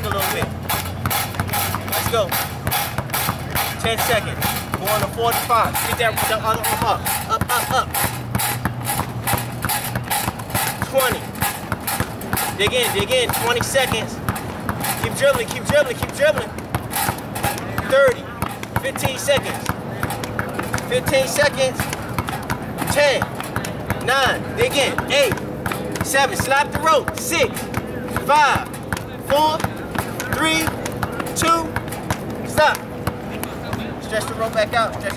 back a little bit. Let's go. 10 seconds. Going to 45. Get that the other arm up. Up, up, up. 20. Dig in, dig in. 20 seconds. Keep dribbling, keep dribbling, keep dribbling. 30. 15 seconds. 15 seconds. 10. 9. Dig in. 8. 7. Slap the rope. 6. 5. 4. 3. 2. Stop. Stretch the rope back out. Stretch